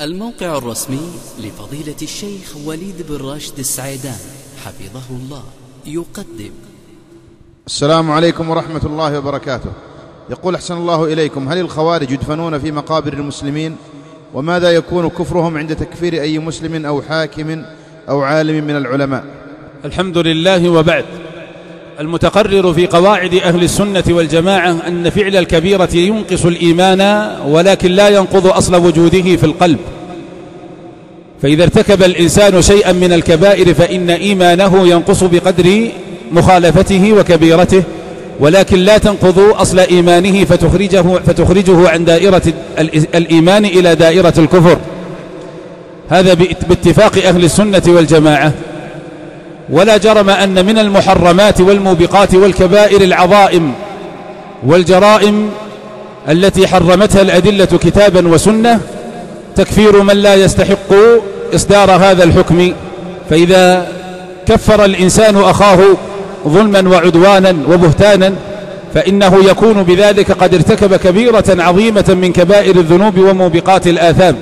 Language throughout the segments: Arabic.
الموقع الرسمي لفضيلة الشيخ وليد بن راشد السعيدان حفظه الله. يقدم. السلام عليكم ورحمة الله وبركاته. يقول أحسن الله إليكم هل الخوارج يدفنون في مقابر المسلمين؟ وماذا يكون كفرهم عند تكفير أي مسلم أو حاكم أو عالم من العلماء؟ الحمد لله وبعد. المتقرر في قواعد أهل السنة والجماعة أن فعل الكبيرة ينقص الإيمان ولكن لا ينقض أصل وجوده في القلب. فإذا ارتكب الإنسان شيئا من الكبائر فإن إيمانه ينقص بقدر مخالفته وكبيرته ولكن لا تنقض أصل إيمانه فتخرجه, فتخرجه عن دائرة الإيمان إلى دائرة الكفر. هذا باتفاق أهل السنة والجماعة. ولا جرم أن من المحرمات والموبقات والكبائر العظائم والجرائم التي حرمتها الأدلة كتابا وسنة تكفير من لا يستحق إصدار هذا الحكم. فإذا كفر الإنسان أخاه ظلما وعدوانا وبهتانا فإنه يكون بذلك قد ارتكب كبيرة عظيمة من كبائر الذنوب وموبقات الآثام.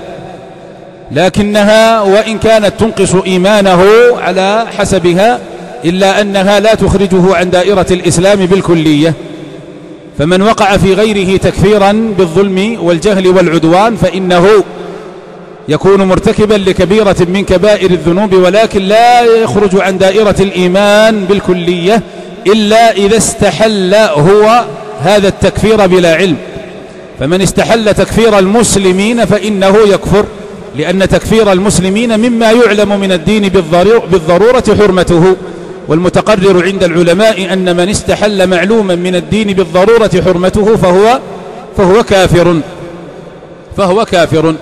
لكنها وإن كانت تنقص إيمانه على حسبها إلا أنها لا تخرجه عن دائرة الإسلام بالكلية. فمن وقع في غيره تكفيرا بالظلم والجهل والعدوان فإنه يكون مرتكبا لكبيرة من كبائر الذنوب ولكن لا يخرج عن دائرة الإيمان بالكلية إلا إذا استحل هو هذا التكفير بلا علم. فمن استحل تكفير المسلمين فإنه يكفر. لأن تكفير المسلمين مما يعلم من الدين بالضرورة حرمته. والمتقرر عند العلماء أن من استحل معلوما من الدين بالضرورة حرمته فهو فهو كافر. فهو كافر.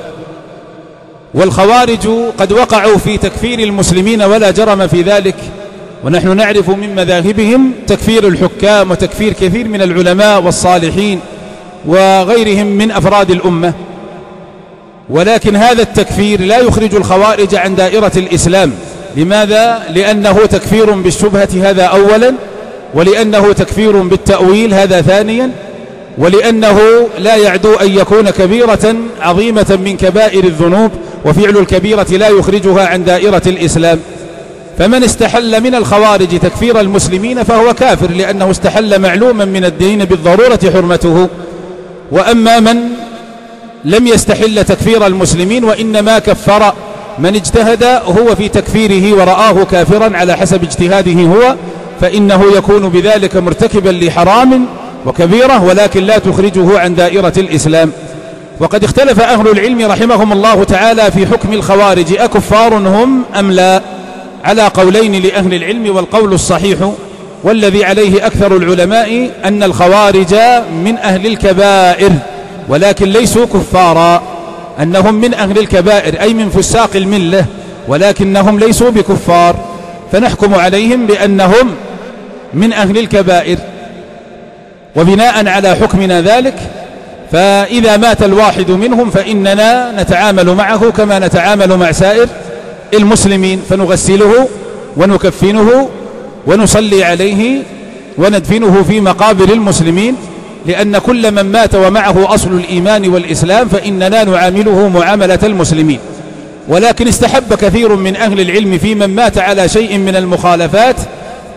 والخوارج قد وقعوا في تكفير المسلمين ولا جرم في ذلك. ونحن نعرف من مذاهبهم تكفير الحكام وتكفير كثير من العلماء والصالحين وغيرهم من أفراد الأمة. ولكن هذا التكفير لا يخرج الخوارج عن دائرة الإسلام. لماذا؟ لأنه تكفير بالشبهة هذا أولا ولأنه تكفير بالتأويل هذا ثانيا ولأنه لا يعدو أن يكون كبيرة عظيمة من كبائر الذنوب وفعل الكبيرة لا يخرجها عن دائرة الإسلام. فمن استحل من الخوارج تكفير المسلمين فهو كافر لأنه استحل معلوما من الدين بالضرورة حرمته. وأما من لم يستحل تكفير المسلمين وإنما كفر من اجتهد هو في تكفيره ورآه كافرا على حسب اجتهاده هو فإنه يكون بذلك مرتكبا لحرام وكبيرة ولكن لا تخرجه عن دائرة الإسلام. وقد اختلف أهل العلم رحمهم الله تعالى في حكم الخوارج أكفار هم أم لا؟ على قولين لأهل العلم والقول الصحيح والذي عليه أكثر العلماء أن الخوارج من أهل الكبائر. ولكن ليسوا كفارا أنهم من أهل الكبائر أي من فساق الملة ولكنهم ليسوا بكفار. فنحكم عليهم بأنهم من أهل الكبائر. وبناء على حكمنا ذلك فإذا مات الواحد منهم فإننا نتعامل معه كما نتعامل مع سائر المسلمين. فنغسله ونكفنه ونصلي عليه وندفنه في مقابر المسلمين. لأن كل من مات ومعه أصل الإيمان والإسلام فإننا نعامله معاملة المسلمين. ولكن استحب كثير من أهل العلم في من مات على شيء من المخالفات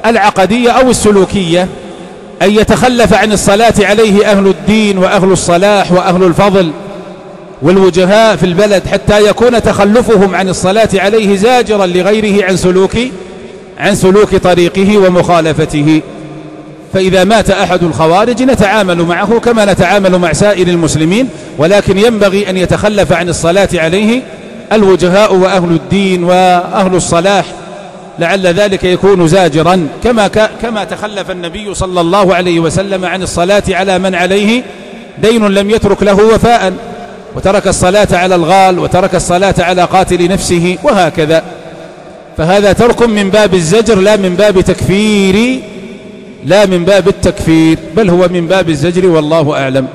العقدية أو السلوكية أن يتخلف عن الصلاة عليه أهل الدين وأهل الصلاح وأهل الفضل والوجهاء في البلد حتى يكون تخلفهم عن الصلاة عليه زاجرا لغيره عن سلوك عن سلوك طريقه ومخالفته. فإذا مات أحد الخوارج نتعامل معه كما نتعامل مع سائر المسلمين ولكن ينبغي أن يتخلف عن الصلاة عليه الوجهاء وأهل الدين وأهل الصلاح. لعل ذلك يكون زاجرا. كما كما تخلف النبي صلى الله عليه وسلم عن الصلاة على من عليه دين لم يترك له وفاء. وترك الصلاة على الغال وترك الصلاة على قاتل نفسه وهكذا. فهذا ترك من باب الزجر لا من باب تكفير لا من باب التكفير بل هو من باب الزجر والله أعلم.